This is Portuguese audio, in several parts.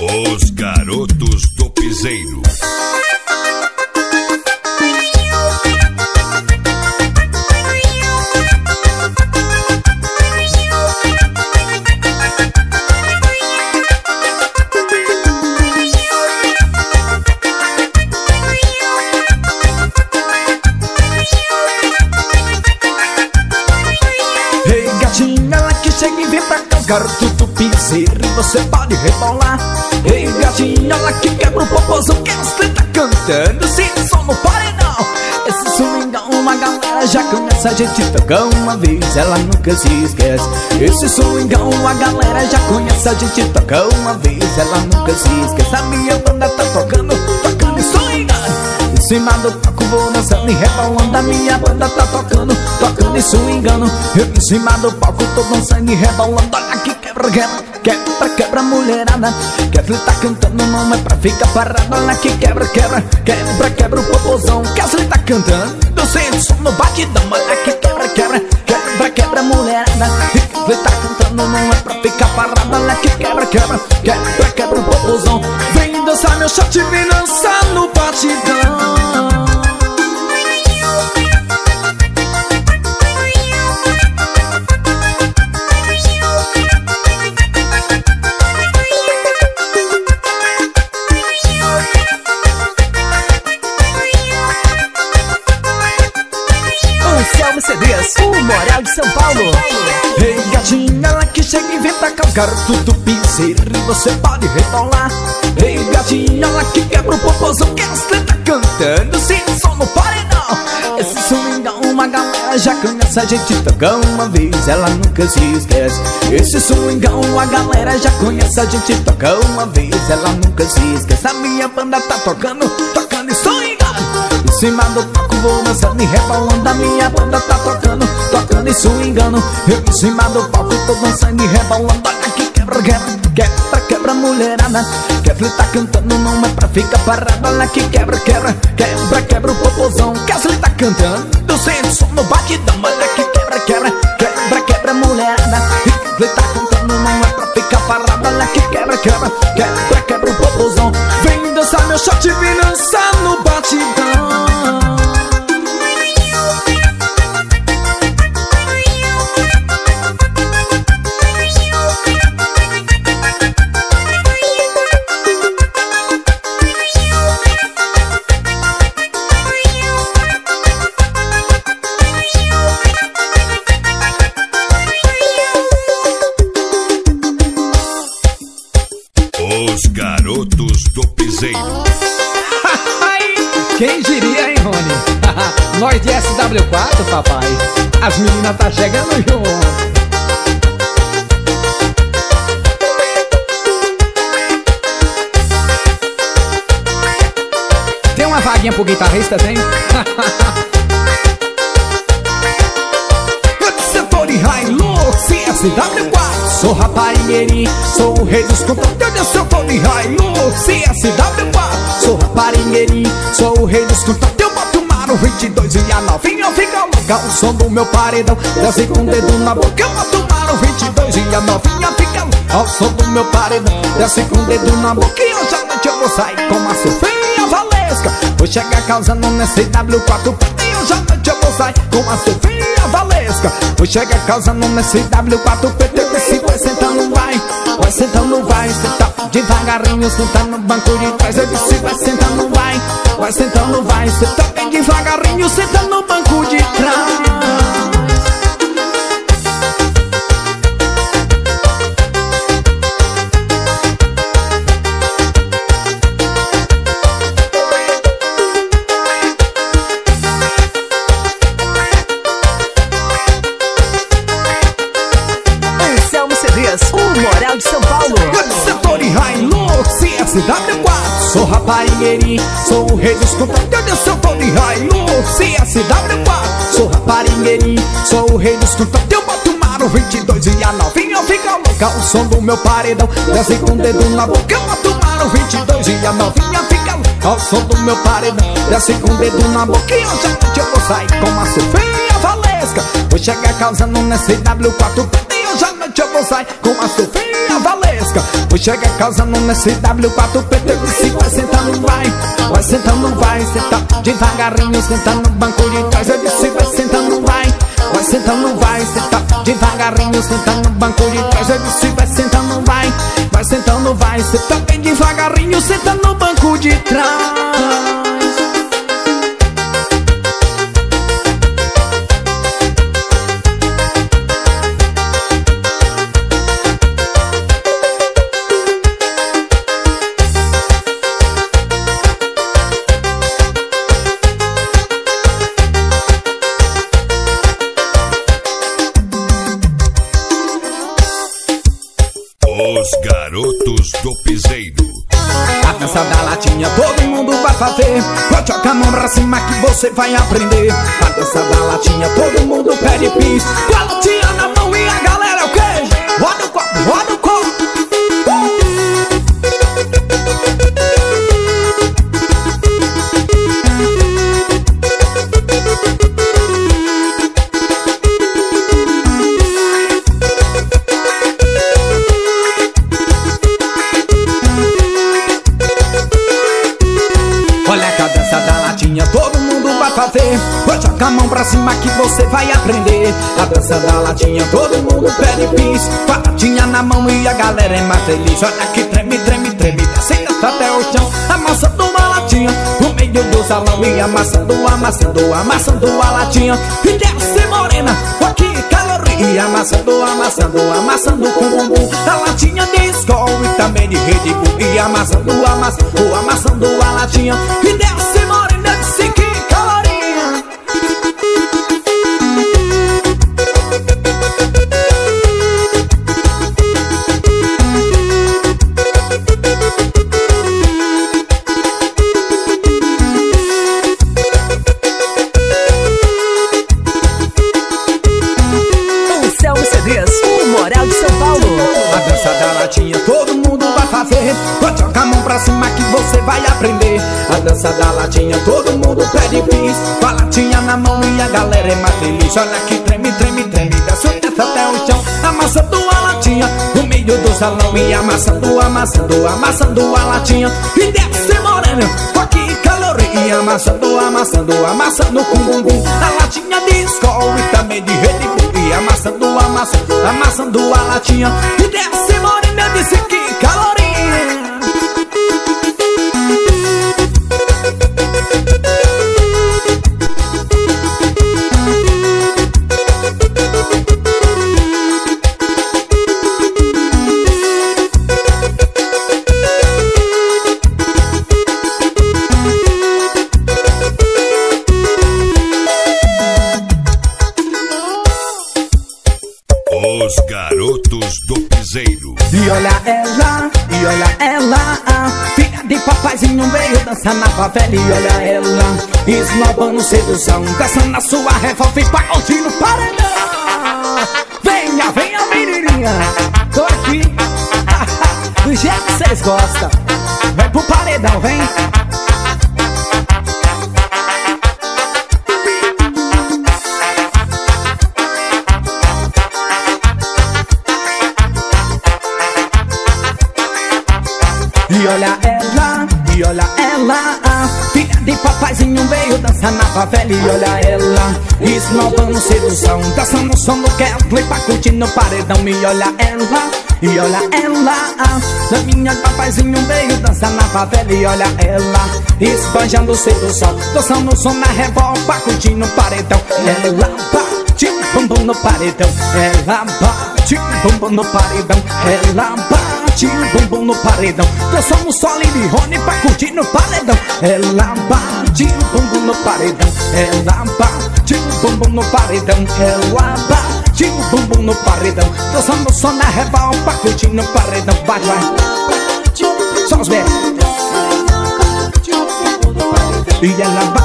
Os garotos do piseiro. Ei gatinha, ela que chega e vem pra cá Os garotos piseiro você pode rebolar Ela que quebra o popozão Que você tá cantando. Sem som no paredão Esse swingão, uma galera já conhece A gente. Tocou uma vez, ela nunca se esquece. Esse swingão, uma galera já conhece A gente. Tocou uma vez, ela nunca se esquece. A minha banda tá tocando, tocando e swingando em cima do palco vou dançando e rebolando. A minha banda tá tocando, tocando e swingando Eu em cima do palco tô dançando e rebolando. Olha que quebra, quebra, quebra, mulherada Kevin tá cantando, não é pra ficar parado Olha que quebra, quebra, quebra, quebra o popozão Kesley tá cantando, eu sento som no batidão Olha que quebra, quebra, quebra, quebra mulherada Kevin tá cantando, não é pra ficar parado Olha que quebra, quebra, quebra, quebra o popozão. Vem dançar meu shot, vem dançar no batidão CDs, o Moral de São Paulo. Ei gatinha, ela que chega e vem pra cá Os garotos do piseiro e você pode rebolar Ei gatinha, ela que quebra o popozão Que você tá cantando sem som no paredão. Esse swingão, uma galera já conhece A gente tocou uma vez, ela nunca se esquece. Esse swingão, a galera já conhece A gente tocou uma vez, ela nunca se esquece. A minha banda tá tocando, tocando e swingando em cima do vou dançando e rebolando A minha banda tá tocando, tocando e swingando Eu em cima do palco tô dançando e rebolando Olha que quebra, quebra, quebra, quebra mulherada Kevin tá cantando, não é pra ficar parado Olha que quebra, quebra, quebra, quebra o popozão Kesley tá cantando, eu sento som no batidão Olha que quebra, quebra, quebra, quebra mulherada Kevin tá cantando, não é pra ficar parado Olha que quebra, quebra, quebra, quebra o popozão Vem dançar meu shot, vem dançar papai. As meninas tá chegando junto. Tem uma vaguinha pro guitarrista, tem? Setor e Hilux, CSW4 Sou raparingueirinho, sou o rei dos contatos Eu sou Tony Hilux, CSW4 Sou raparingueirinho, sou o rei dos contatos Eu boto o Maro 22 e a novinha fica louca O som do meu paredão, desce com o dedo na boca Eu boto o Maro 22 e a novinha fica louca. O som do meu paredão, desce com o dedo na boca E hoje à noite eu vou sair com a Sofia Valesca. Vou chegar causando nesse W4 E hoje à noite eu vou sair com a Sofia Valesca. Vou chegar causando nesse W4 PT Desce, vai sentando, vai Vai sentando, vai Senta devagarinho, senta no banco de trás. Eu disse, vai sentando, vai. Vai sentando, vai Senta bem devagarinho, senta no banco de trás CSW4 Sou raparingueirinho, sou o rei dos contatos Eu sou Tony Hilux, CSW4 Sou raparingueirinho, sou o rei dos contatos Eu boto Maro 22 e a novinha fica louca. O som do meu paredão, desce com o dedo na boca. Eu boto Maro 22 e a novinha fica louca. O som do meu paredão, desce com o dedo na boca. E hoje à noite eu vou sair com a Sofia Valesca. Vou chegar causando nesse W4 E hoje à noite eu vou sair com a Sofia Vou chegar causando nesse W4 PT Se vai sentando, vai Vai sentando, vai. Senta devagarinho, senta no banco de trás. Eu disse vai sentando, vai Vai sentando, vai. Senta devagarinho, senta no banco de trás. Eu disse vai sentando, vai Vai sentando, vai. Senta bem devagarinho, senta no banco de trás que você vai aprender. A dança da latinha todo mundo pede pis. Com a latinha na Pode jogar a mão pra cima que você vai aprender. A dança da latinha, todo mundo pede bis. Com a latinha na mão e a galera é mais feliz. Olha que treme, treme, treme, descendo até o chão. Amassando uma latinha no meio do salão E amassando, amassando, amassando a latinha. E desce morena, olha que caloria. Amassando, amassando, amassando com bumbum A latinha de escola e também de rede. E amassando, amassando, amassando a latinha. E desce da todo mundo pede bis. Com a latinha na mão e a galera é mais feliz. Olha que treme, treme, treme, o teto até o chão. Amassando a latinha no meio do salão. E amassando, amassando, amassando a latinha E desce morena, ó que caloria Amassando, amassando, amassando com bumbum A latinha de escola e também de rede. E amassando, amassando, amassando a latinha E desce morena, eu disse que sedução. Dançando na sua revolve, pagodinho no paredão favela E olha ela, esnobando sedução. Dançando no som do pra curtir no paredão E olha ela, e olha ela. Da minha papaizinho veio dançar na favela E olha ela, esbanjando sedução. Dançando no som na revolta no paredão. Ela bate bumbum no paredão Ela bate bumbum no paredão. Ela bate bumbum no paredão. Dançando solo de Rony pra curtir no paredão. Ela bate bumbum no paredão Ela bate bumbum no paredão Ela bate bumbum no paredão Dançando só na revolta pra curtir no paredão Vai, vai Só os velhos E ela bate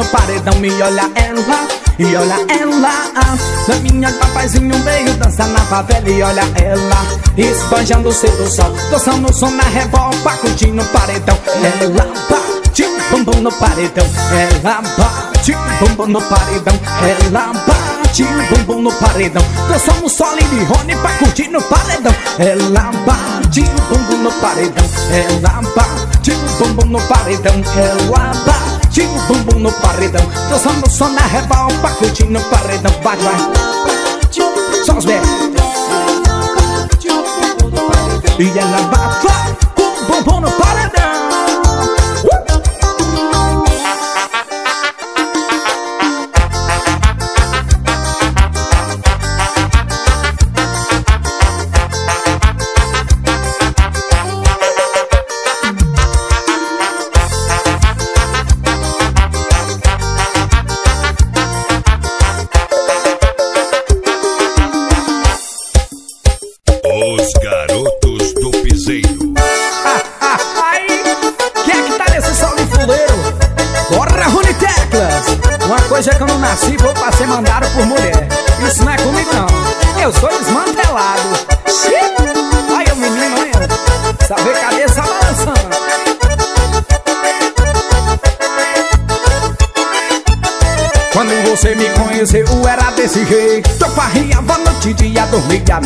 no paredão E olha ela, e olha ela. Da minha papaizinho veio dançar na favela E olha ela, esbanjando sedução Dançando no som na revolta curtir no paredão. Ela bate bumbum no paredão. Ela bate bumbum no paredão. Ela bate o bumbum no paredão. Dançamos só Lili Rony pra curtir no paredão. Ela bate o bumbum no paredão. Ela bate o bumbum no paredão. Ela bate o bumbum no paredão. Dançamos só na rebal pra curtir no paredão. Vai, vai. Só os velhos E ela bate o bumbum no paredão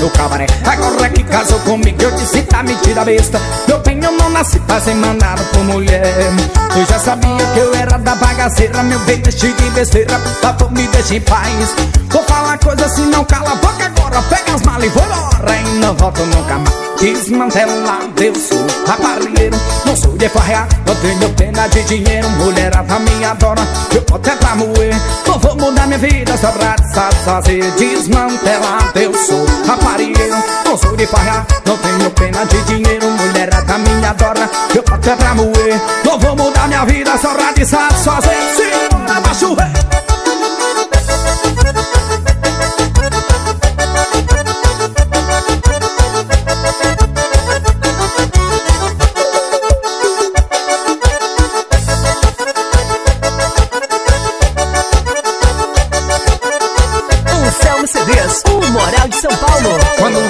no cabaré. Agora que casou comigo eu disse tá mentira besta. Meu bem eu não nasci pra ser mandado por mulher. Eu já sabia que eu era da bagaceira Meu bem deixe de besteira, por favor me deixe em paz. Vou falar coisa assim não cala a boca agora Pega as malas e vou embora e não volto nunca mais Desmantelado, eu sou raparigueiro Não sou de farrear, não tenho pena de dinheiro. Mulherada me adora, eu vou até pra moer. Não vou mudar minha vida só pra satisfazer Desmantelado, eu sou raparigueiro Não sou de farrear, não tenho pena de dinheiro. Mulherada me adora, eu vou até pra moer. Não vou mudar minha vida só pra satisfazer Senhora, baixo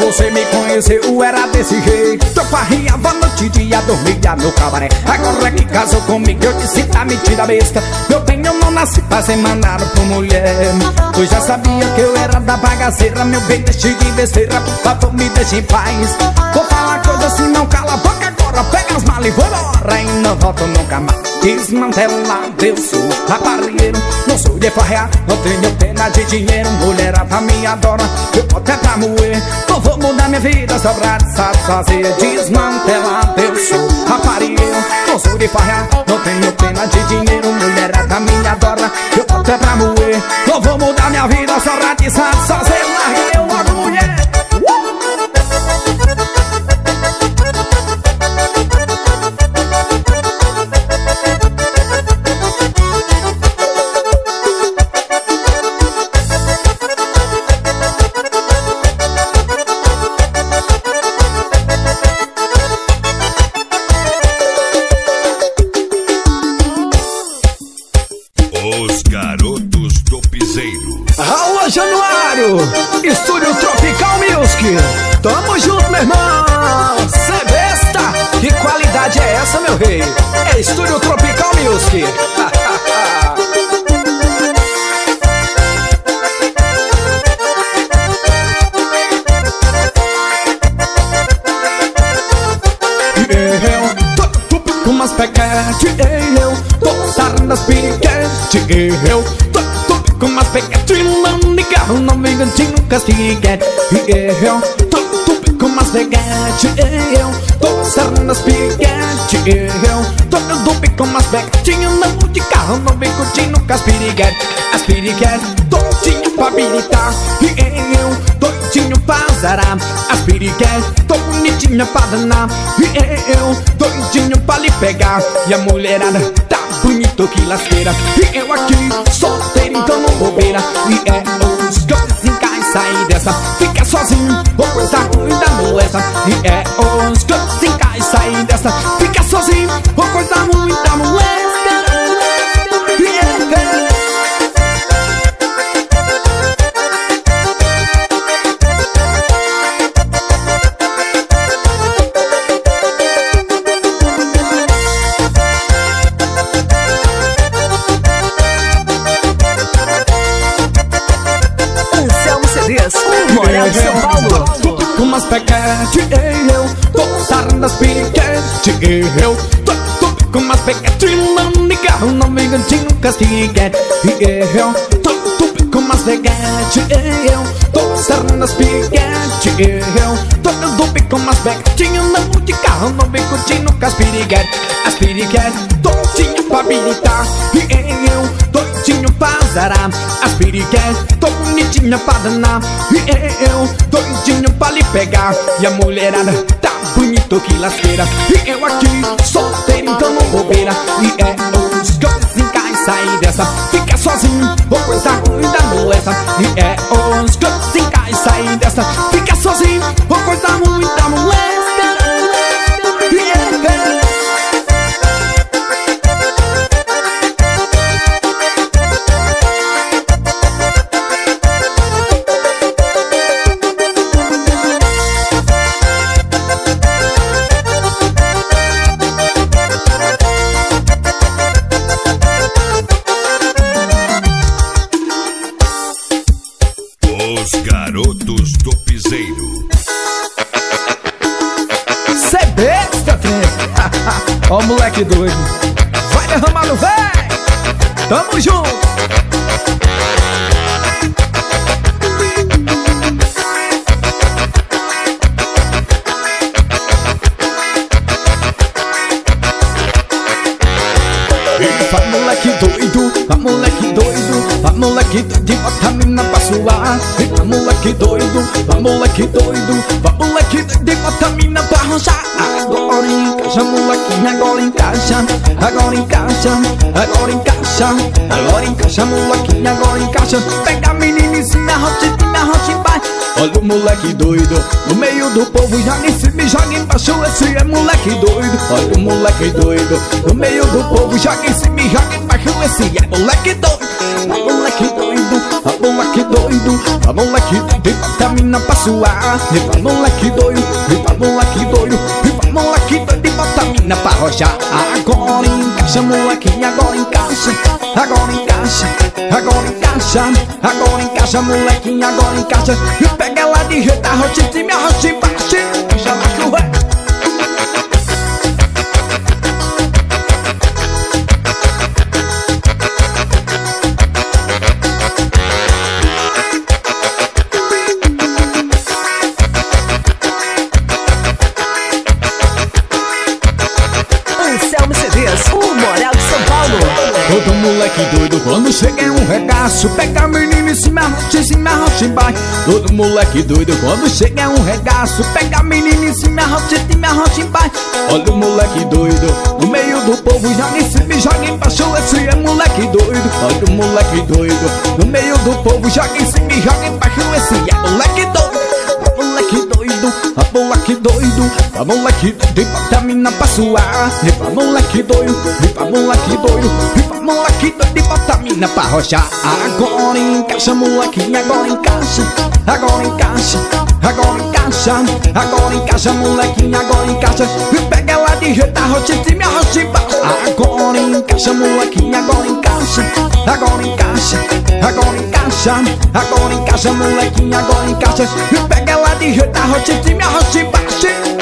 o rei conheceu era desse jeito. Eu farriava noite e dia, dormia no cabaré. Agora que casou comigo eu disse tá mentira besta. Meu bem eu não nasci pra ser mandado por mulher. Eu já sabia que eu era da bagaceira Meu bem deixe de besteira, por favor me deixe em paz. Vou falar coisa assim não cala a boca agora Pega as malas e vou embora e não volto nunca mais. Desmantelado, eu sou raparigueiro Não sou de farrear, não tenho pena de dinheiro. Mulherada me adora, eu vou até pra moer. Não vou mudar minha vida só pra satisfazer Desmantelado, eu sou raparigueiro Não sou de farrear, não tenho pena de dinheiro. Mulherada me adora, eu vou até pra moer. Não vou mudar minha vida só pra satisfazer Larguei eu logo com umas pequete, eu. Tô sarando as piquete, eu. Tô, tô com umas pequete, não vem cantinho castigate E eu. Tô com umas peguete E eu. Tô sarrando as piquete eu. Tô com umas peguetinho Não de carro não vem curtindo com as piriguete As piriguete doidinho pra habilitar E eu doidinho pra zarar As piriguete tô bonitinha pra danar E eu doidinho pra lhe pegar. E a mulherada tá bonito que lasqueira. E eu aqui solteiro então não bobeira. E é os dois em casa sair dessa. Fica sozinho, ou coisa ruim da E é os que se cai sair dessa. Fica sozinho, ou coisa ruim da sarando as piquete eu Tô, tô com umas pequete Não me carro, não me cantinho Castiguete eu Tô, tô com umas pequete eu Tô sarando as piquete. Eu Tô, tô com umas pequetinho Não de carro, não me cantinho Caspiriguete, aspiriguete Tontinha pra E eu doidinho pra zerar. As piriguete, tô bonitinha pra danar. E eu doidinho pra lhe pegar. E a mulherada tá lasqueira E eu aqui Moleque doido. Vai derramar no véi. Tamo junto. Vai moleque doido, vai moleque doido, vai moleque de vitamina pra suar. Vai moleque doido, vai moleque doido, vai moleque de vitamina pra rochar. Agora encaixa, molequinho, agora encaixa, agora encaixa, agora encaixa, agora encaixa, molequinho, agora encaixa. Pega a menina e arrocha, se me arrocha embaixo. Olha o moleque doido, no meio do povo, joga em cima e joga embaixo. Esse é moleque doido, olha o moleque doido, no meio do povo, joga em cima e joga embaixo. Esse é moleque doido, a moleque doido, a moleque doido, a moleque de vitamina pra suar. Viva moleque doido, viva moleque doido, viva moleque doido pra rochar. Agora encaixa, molequinho, agora encaixa, agora encaixa, agora encaixa, agora encaixa, molequinho, agora encaixa. E pega ela de jeito, arrocha em cima, arrocha embaixo. Encaixa Moleque doido quando chega é um regaço Pega a menina e se me arrocha, se me arrocha embaixo Todo moleque doido quando chega é um regaço Pega a menina e se me arrocha, se me arrocha embaixo Olha o moleque doido no meio do povo Joga em cima e joga embaixo, esse é moleque doido. Olha o moleque doido no meio do povo Joga em cima e joga embaixo, esse é moleque doido doido, a moleque doido A moleque de vitamina pra suar. Viva moleque doido, viva moleque doido Viva moleque doido de vitamina pra rochar. Agora encaixa molequinho, agora encaixa Agora encaixa, agora encaixa Agora encaixa molequinho, agora encaixa. E pega ela de jeito, arrocha em cima, arrocha embaixo. Agora encaixa molequinho, agora encaixa Agora encaixa, agora encaixa Agora encaixa molequinho, agora encaixa. E pega ela de jeito, arrocha em cima, arrocha embaixo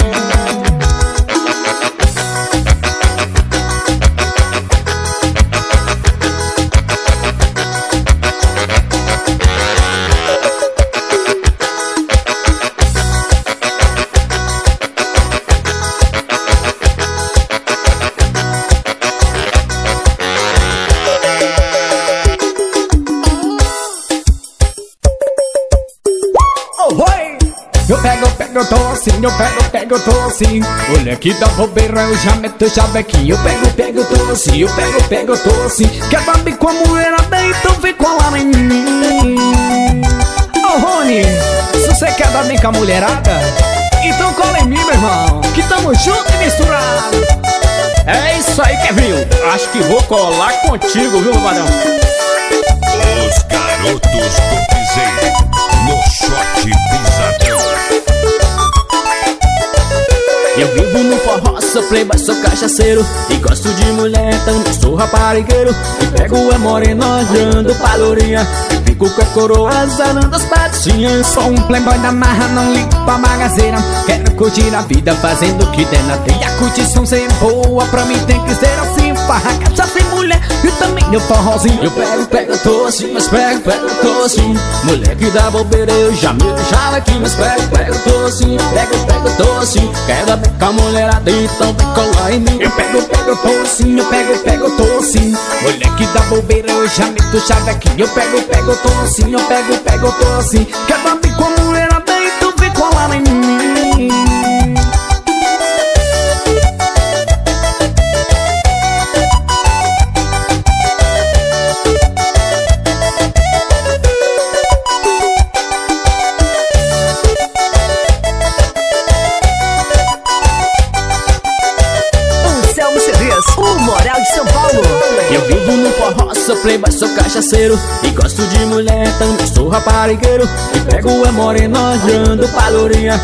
assim, eu pego, pego, tô assim. Olha que da bobeira, eu já meto chavequinho. Eu pego, pego, tô assim, eu pego, pego, tô assim. Quer bater com a mulherada, então vem colar em mim. Ô Rony, se você quer dar bem com a mulherada, então cola em mim, meu irmão, que tamo junto e misturado. É isso aí, Kevin. Acho que vou colar contigo, viu, Barão? Os garotos do piseiro. No shot pisadão. Eu vivo no forró, sou playboy, sou cachaceiro. E gosto de mulher, também sou raparigueiro. E pego a morena olhando pra lourinha. Fico com a coroa azarando as patinhas Sou um playboy da marra, não ligo pra bagaceira. Quero curtir a vida fazendo o que der na teia. Curtição ser boa, pra mim tem que ser assim. Farra, cachaça sem mulher e também. No forrozinho Eu pego, pego, assim, mas pego, pego, assim Mulher que dá bobeira, eu já me deixava aqui Mas pego, pego, assim, pego, pego, assim Quero bem com a mulherada, então vem colar em mim. Eu pego, pego, assim, eu pego, pego, assim Mulher que dá bobeira, eu já meto chave aqui. Eu pego, pego, assim, eu pego, pego, assim Quero playboy, sou cachaceiro E gosto de mulher, também. Sou raparigueiro E pego a morena olhando pra lourinha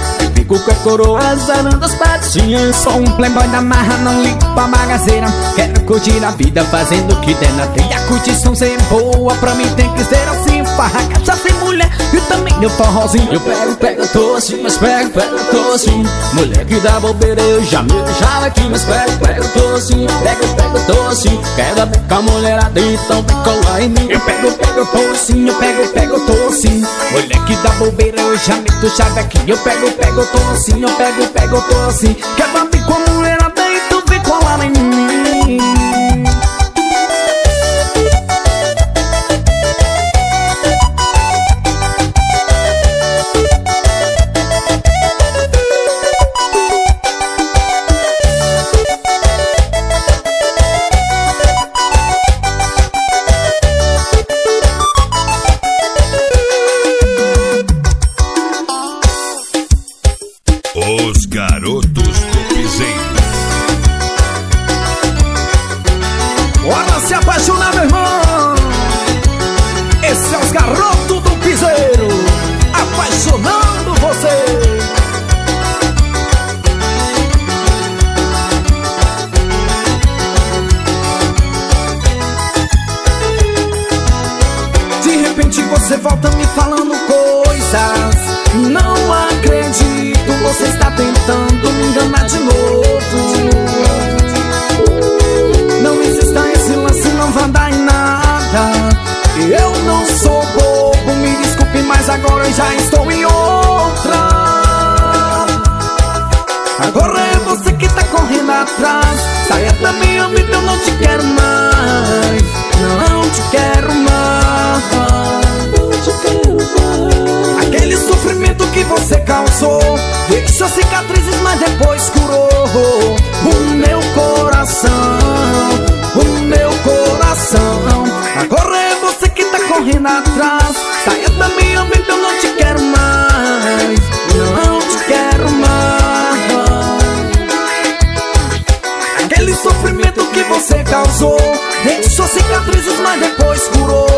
E com a coroa azarando as patinhas Sou um playboy da marra, não ligo pra bagaceira Quero curtir a vida fazendo o que der na teia Curtição ser boa, pra mim tem que ser assim. Farra, cachaça sem mulher e também no forrozinho. Eu pego, pego, tô assim, mas pego, pego, tô assim Mulher que dá bobeira, eu já me deixava aqui. Mas pego, pego, tô assim, pego, pego, tô assim Quero bem com a mulherada, então vem colar em mim. Eu pego, pego, tô assim, eu pego, pego, tô assim Mulher que dá bobeira, eu já meto chave aqui. Eu pego, pego, tô assim, eu pego, pego, tô assim Quer bater com a mulherada, então vem colar em mim você causou. Deixou cicatrizes, mas depois curou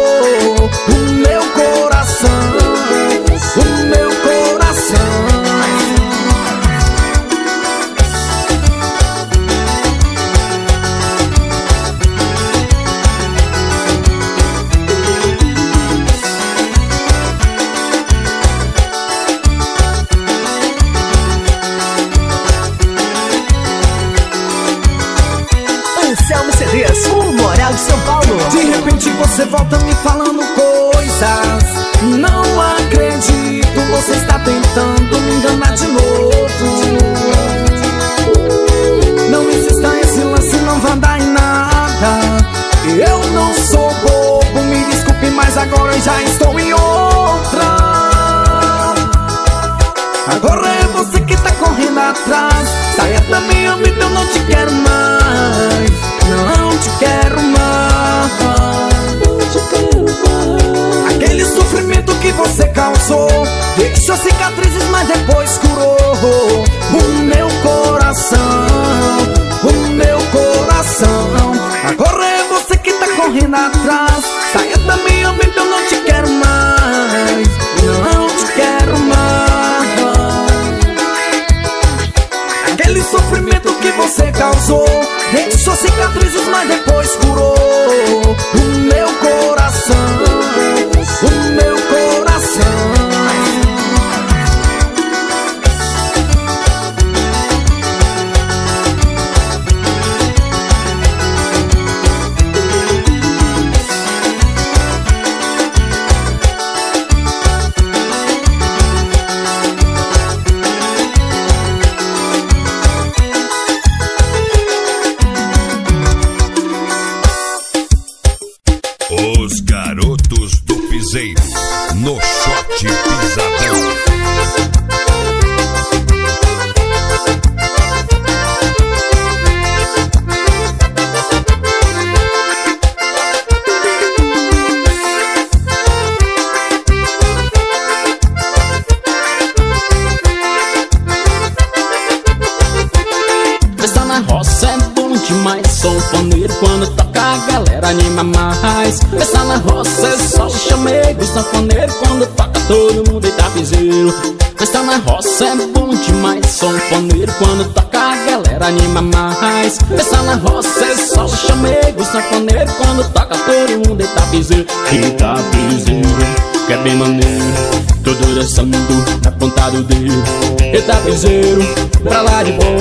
causou Deixou cicatrizes, mas depois curou na ponta do dedo Eita piseiro, pra lá de bom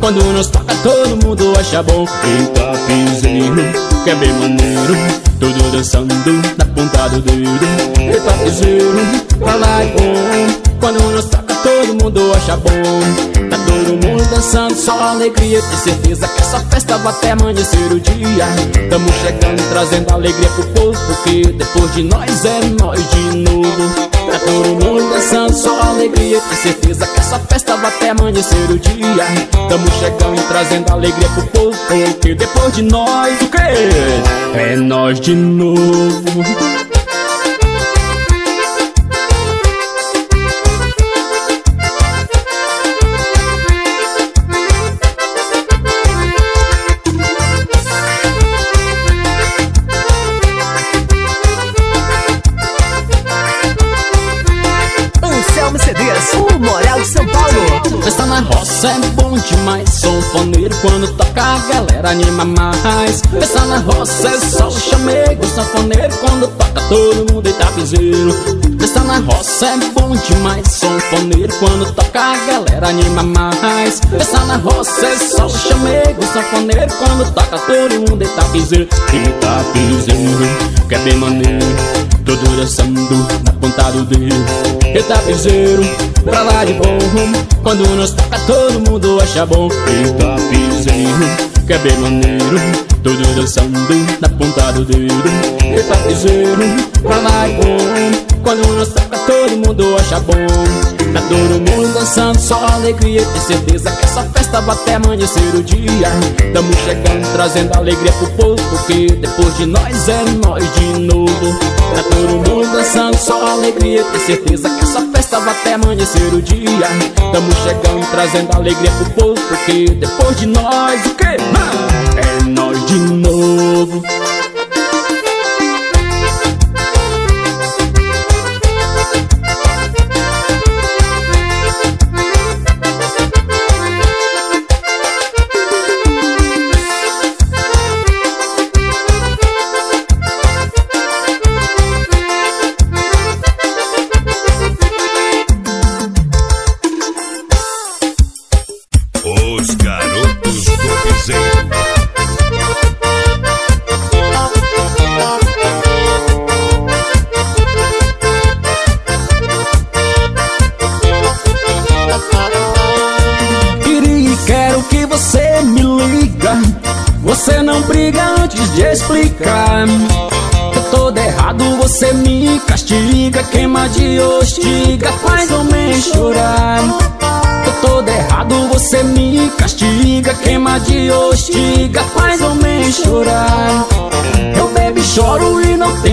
Quando nós toca todo mundo acha bom. Eita piseiro, que é bem maneiro. Todo dançando na ponta do dedo. Eita piseiro, pra lá de bom Quando nós toca todo mundo acha bom. Tá todo mundo dançando, só alegria Tem certeza que essa festa vai até amanhecer o dia. Tamo chegando, trazendo alegria pro povo Porque depois de nós é nós de novo Todo mundo dançando, só alegria. Tem certeza que essa festa vai até amanhecer o dia. Tamo chegando, trazendo alegria pro povo Porque depois de nós, o quê? É nós de novo a galera anima mais. Pensa na roça é só o chamego Sanfoneiro quando toca todo mundo tá piseiro Pensa na roça é bom demais Sanfoneiro quando toca a galera anima mais. Pensa na roça é só o chamego Sanfoneiro quando toca todo mundo tá piseiro E tá piseiro, que é bem maneiro Todo dançando na ponta do dedo. E tá piseiro, pra lá de bom Quando nós toca todo mundo acha bom. Eita piseiro, é maneiro Todo dançando na ponta do dedo. Eita piseiro, pra lá e bom Quando nós toca todo mundo acha bom. Tá todo mundo dançando, só alegria Tem certeza que essa festa vai até amanhecer o dia. Tamo chegando, trazendo alegria pro povo Porque depois de nós é nós de novo Tá todo mundo dançando, só alegria. Tem certeza que essa festa vai até amanhecer o dia. Tamo chegando, trazendo alegria pro povo Porque depois de nós, o quê? É nós de novo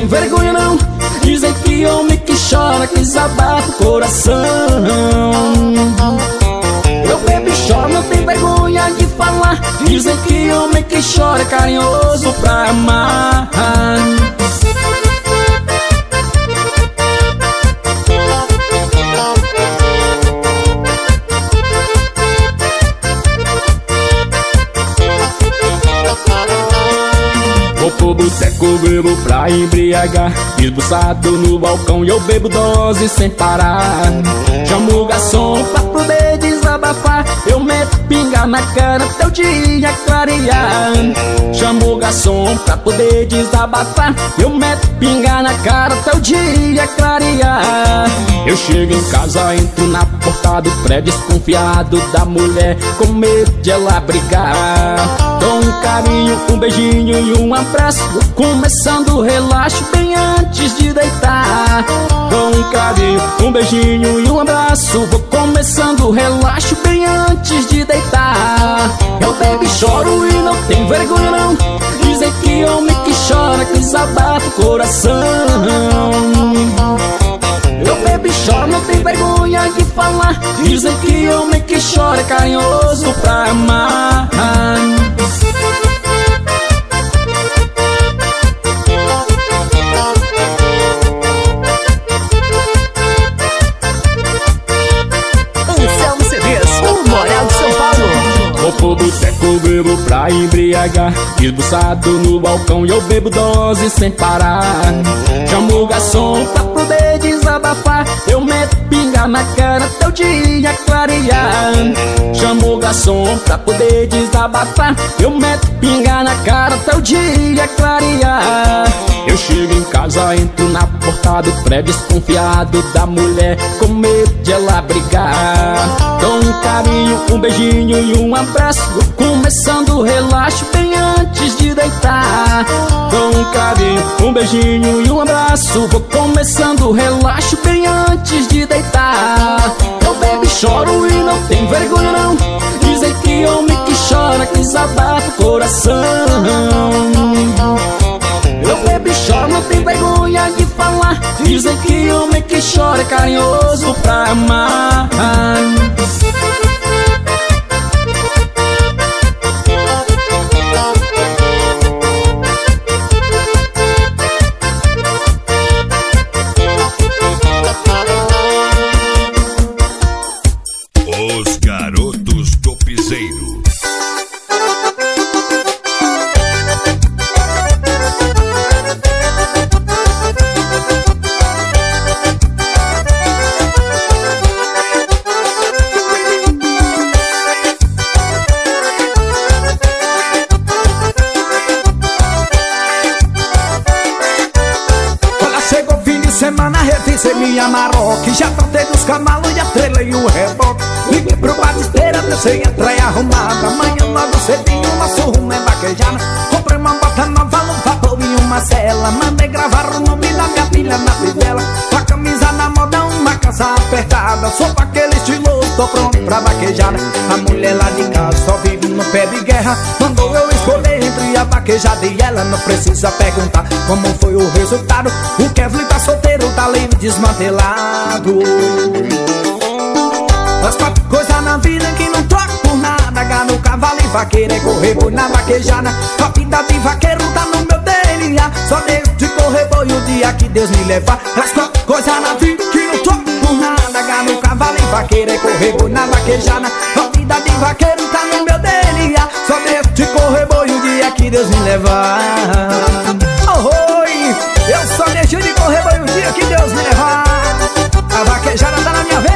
tem vergonha não, dizem que homem que chora, que desabafa o coração. Eu bebo e choro, não tem vergonha de falar. Dizem que homem que chora é carinhoso pra amar embriagar Esbuçado no balcão e eu bebo dose sem parar. Chamo o garçom pra poder desabafar Eu meto pinga na cara o dia clarear. Chamo o garçom pra poder desabafar Eu meto pinga na cara o dia clarear. Eu chego em casa, entro na porta do prédio Desconfiado da mulher, com medo de ela brigar Dou um carinho, um beijinho e um abraço. Começando o relaxo bem antes de deitar. Com um carinho, um beijinho e um abraço. Vou começando o relaxo bem antes de deitar. Eu bebo e choro e não tem vergonha não. Dizem que homem que chora que desabafa o coração. Eu bebo e choro, não tem vergonha de falar. Dizem que homem que chora é carinhoso pra amar bebo pra embriagar. Esbuçado no balcão e eu bebo dose sem parar. Chamo o garçom pra poder desabafar. Eu meto pinga na cara o dia clarear. Chamo o garçom pra poder desabafar. Eu meto pinga na cara o dia clarear. Eu chego em casa, entro na porta do prédio Desconfiado da mulher, com medo de ela brigar. Dou um carinho, um beijinho e um abraço Começando o relaxo bem antes de deitar. Com um carinho, um beijinho e um abraço. Vou começando relaxo bem antes de deitar. Eu bebo e choro e não tem vergonha não. Dizem que homem que chora desabafa o coração. Eu bebo e choro, não tem vergonha de falar. Dizem que homem que chora é carinhoso pra amar Sem entrar e arrumada. Amanhã logo cedinho nosso rumo é vaquejada Comprei uma bota nova, um vapor e uma cela. Mandei gravar o nome da minha filha na fivela. Com a camisa na moda, uma calça apertada Sou aquele estiloso, tô pronto pra vaquejada A mulher lá de casa só vive no pé de guerra. Mandou eu escolher entre a vaquejada e ela Não precisa perguntar como foi o resultado. O Kevin tá solteiro, tá livre, desmantelado. As quatro coisas na vida que não troca por nada. Gado, cavalo e vaqueiro é correr boi na vaquejada. A vida de vaqueiro tá no meu DNA Só Deus de correr boi o dia que Deus me levar. As quatro coisas na vida nada Gado, cavalo e vaqueiro é correr boi na vaquejada A vida de vaqueiro tá no meu DNA Só Deus de correr boi o dia que Deus me levar. Oh, oi, Eu só deixo de correr boi o dia que Deus me levar. A vaquejada tá na minha veia,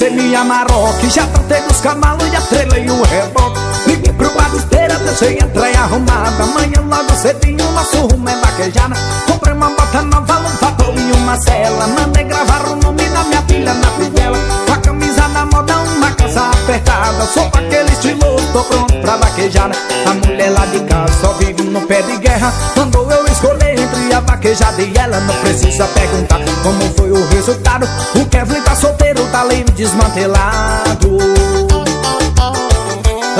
semana revisei minha Maroc Já tratei dos cavalos e atrelei o reboque. Liguei pro bar esteira, deixei entrar arrumada. Amanhã logo cedinho nosso rumo é vaquejada Comprei uma bota nova, um vapor e uma cela. Mandei gravar o nome da minha filha na fivela. Com a camisa na moda, uma calça apertada. Sou aquele estilo, tô pronto pra vaquejada A mulher lá de casa só vive no pé de guerra. Mandou eu escolher entre dia vaquejada e ela não precisa perguntar como foi o resultado. O Kevin tá solteiro, tá desmantelado.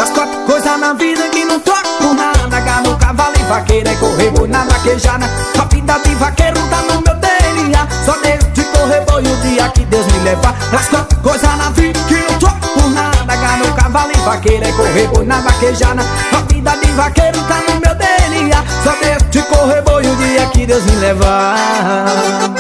As quatro coisas na vida que não troca por nada. Gado, cavalo e vaqueiro é correr boi na vaquejada. A vida de vaqueiro tá no meu DNA Só Deus de correr boi o dia que Deus me levar As quatro coisas na vida que não troca por nada. Gado, cavalo e vaqueiro é correr boi na vaquejada. A vida de vaqueiro tá no meu DNA Só Deus de correr boi o dia que Deus me levar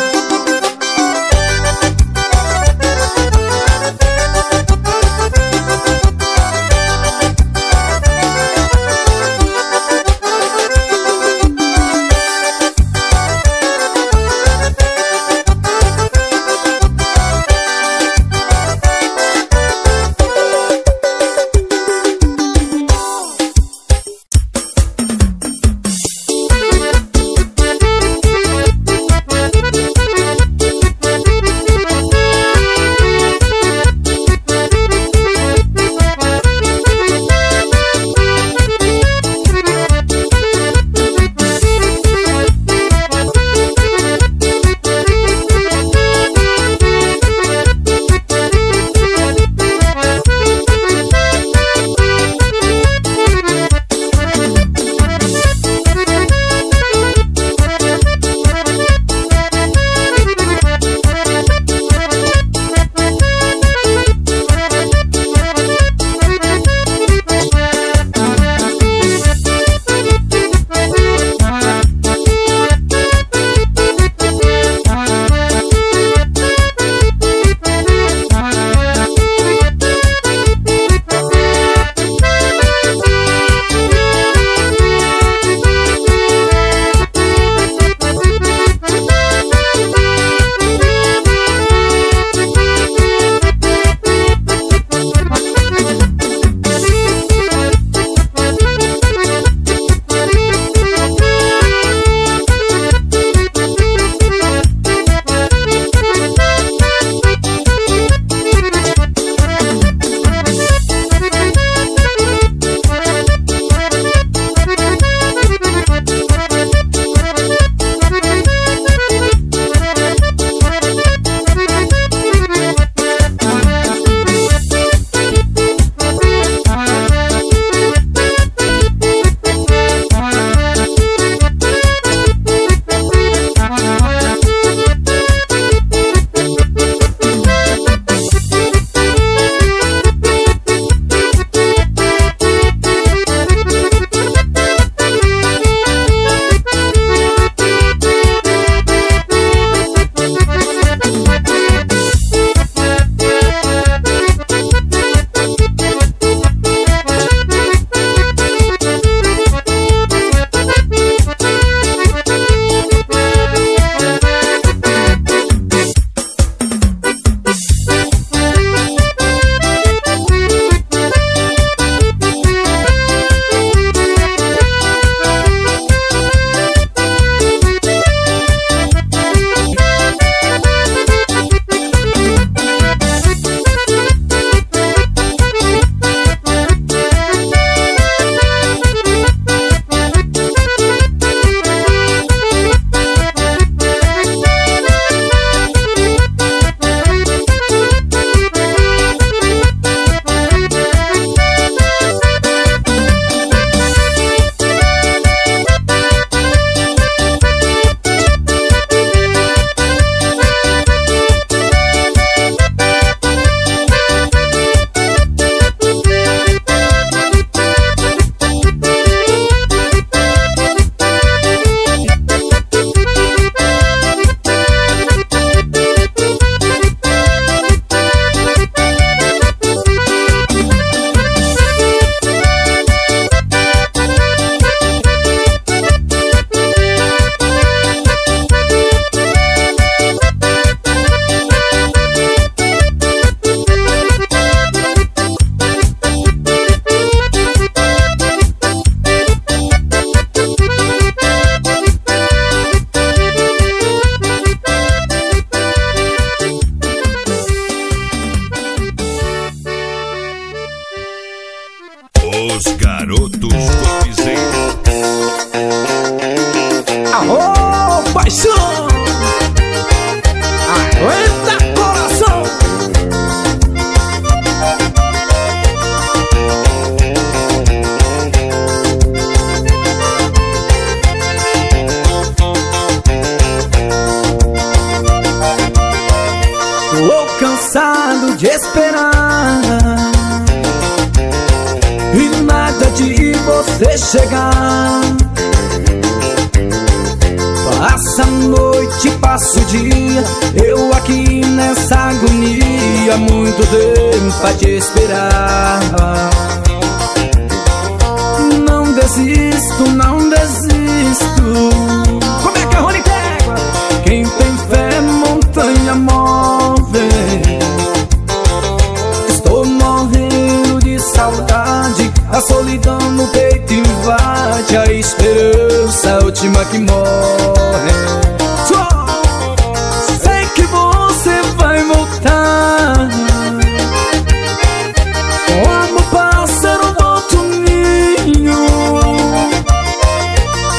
os garotos copizinhos. Alô, paixão! Chegar. Passa a noite, passa o dia Eu aqui nessa agonia Muito tempo a te esperar. Não desisto, não desisto. Como é que é, Rony Pégua? Quem tem invade A esperança a última que morre. Sei que você vai voltar. Como pássaro do outro ninho.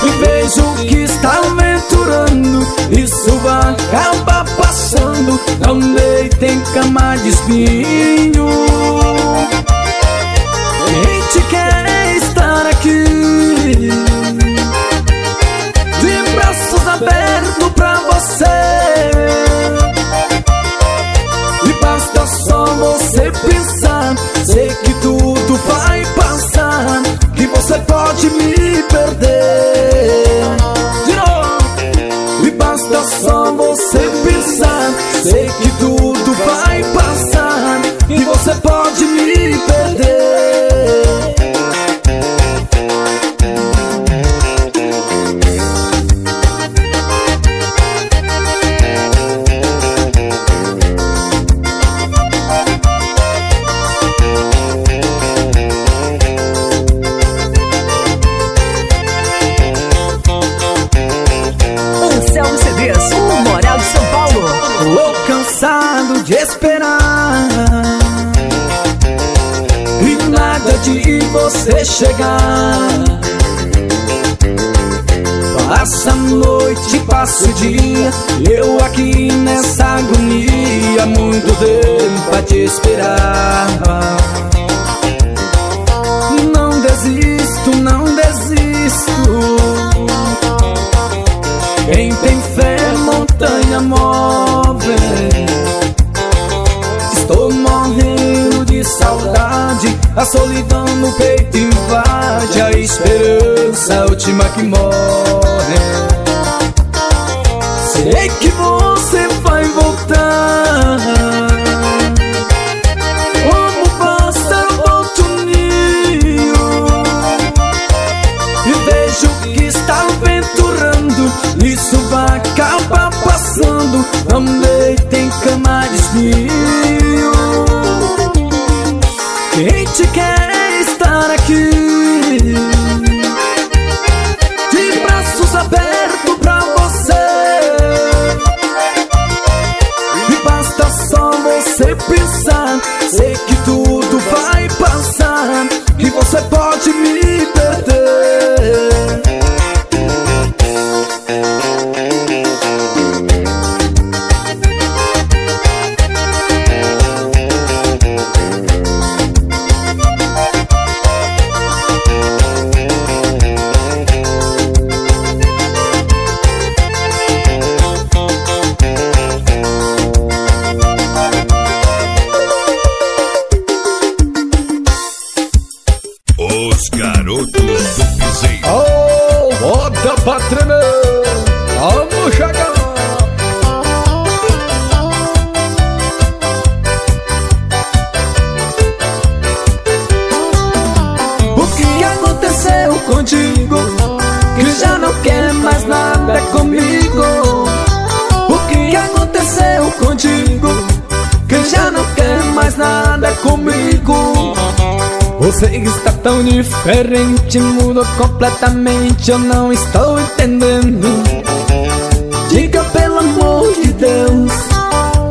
E vejo que está aventurando. Isso vai acabar passando. Não deita em cama de espinho pode me perder. De E basta só você pensar. Sei que tudo vai passar Que você pode me esperar Você está tão diferente, mudou completamente Eu não estou entendendo. Diga pelo amor de Deus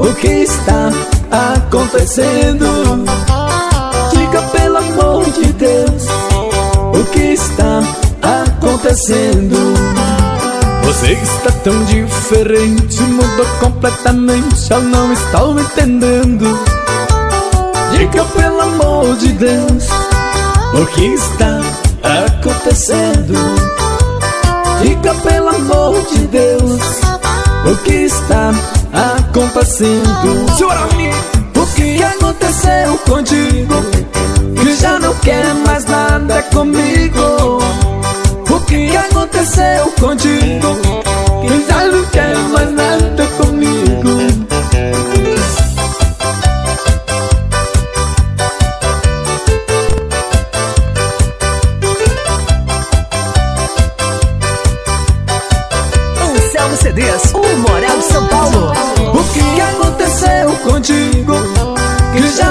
O que está acontecendo? Diga pelo amor de Deus O que está acontecendo? Você está tão diferente Mudou completamente Eu não estou entendendo. Diga pelo amor de Deus O que está acontecendo? Diga pelo amor de Deus O que está acontecendo? Senhora Aline contigo Que já não quer mais nada comigo? O que aconteceu contigo Que já não quer mais nada comigo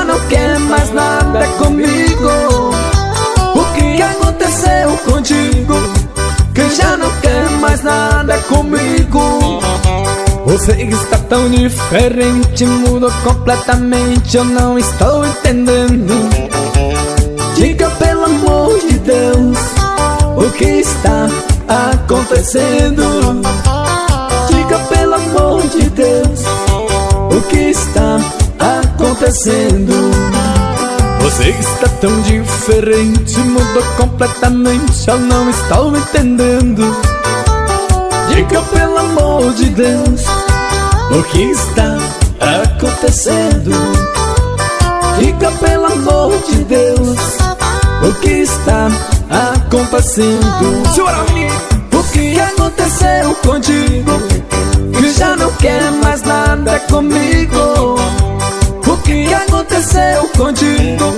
não quer mais nada comigo O que aconteceu contigo Que já não quer mais nada comigo Você está tão diferente Mudou completamente Eu não estou entendendo. Diga pelo amor de Deus O que está acontecendo acontecendo. Você está tão diferente Mudou completamente Eu não estou entendendo. Diga pelo amor de Deus O que está acontecendo? Diga pelo amor de Deus O que está acontecendo? Senhora O que aconteceu contigo? Que já não quer mais nada comigo que aconteceu contigo.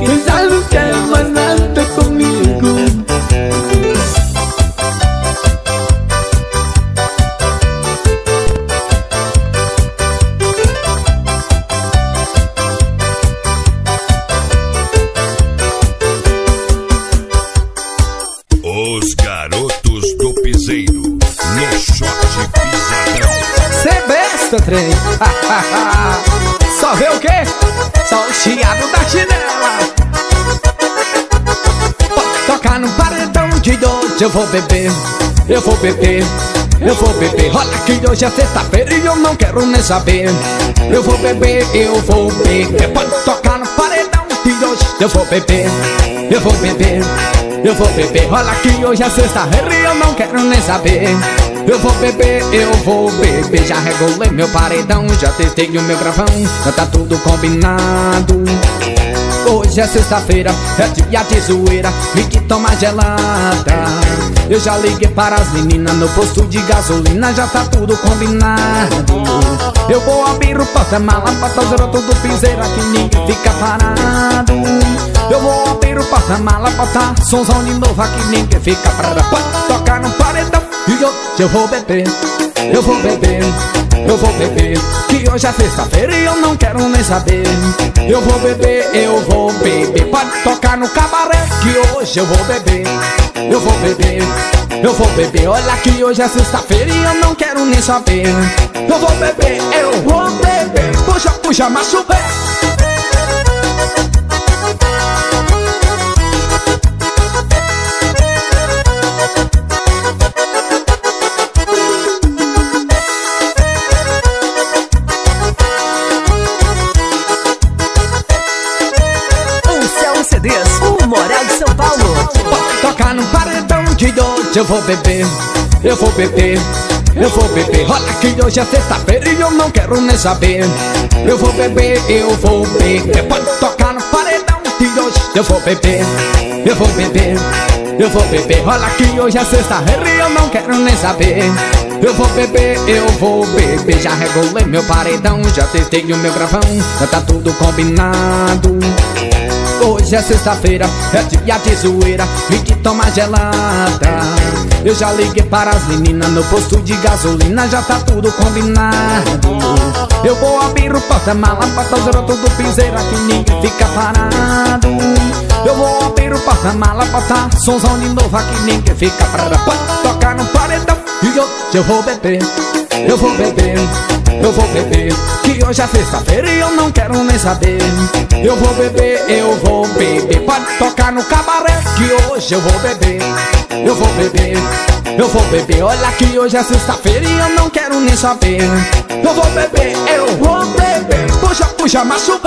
Que já não quer mais nada comigo Eu vou beber, eu vou beber eu vou beber, olha que hoje é sexta-feira e eu não quero nem saber. Eu vou beber, eu vou beber. Pode tocar no paredão de hoje Eu vou beber, eu vou beber Eu vou beber, olha que hoje é sexta-feira e eu não quero nem saber. Eu vou beber, eu vou beber. Já regulei meu paredão, já testei o meu gravão Já tá tudo combinado Hoje é sexta-feira, é dia de zoeira E que toma gelada. Eu já liguei para as meninas no posto de gasolina Já tá tudo combinado. Eu vou abrir o porta-mala pra trazer tudo piseira Que ninguém fica parado. Eu vou abrir o porta-mala, botar somzão de novo Aqui ninguém fica parado. Pode tocar no paredão e hoje eu vou beber, eu vou beber, eu vou beber Hoje é sexta-feira e eu não quero nem saber. Eu vou beber, eu vou beber. Pode tocar no cabaré que hoje eu vou beber. Eu vou beber, eu vou beber. Olha que hoje é sexta-feira e eu não quero nem saber. Eu vou beber, eu vou beber. Puxa, puxa, macho Eu vou beber, eu vou beber Eu vou beber, olha que hoje é sexta-feira E eu não quero nem saber. Eu vou beber, eu vou beber. Pode tocar no paredão de hoje Eu vou beber, eu vou beber Eu vou beber, olha que hoje é sexta-feira E eu não quero nem saber. Eu vou beber, eu vou beber. Já regulei meu paredão, já testei o meu gravão. Já tá tudo combinado Hoje é sexta-feira, é dia de zoeira. E que toma gelada. Eu já liguei para as meninas no posto de gasolina Já tá tudo combinado. Eu vou abrir o porta-mala pra trazer tudo piseira Que ninguém fica parado. Eu vou abrir o porta-mala botar somzão de novo Aqui ninguém fica parado. Pode tocar no paredão E hoje eu vou beber, eu vou beber eu vou beber, que hoje é sexta-feira e eu não quero nem saber. Eu vou beber, eu vou beber Pode tocar no cabaré, que hoje eu vou beber. Eu vou beber, eu vou beber Olha que hoje é sexta-feira e eu não quero nem saber. Eu vou beber, eu vou beber Puxa, puxa, macho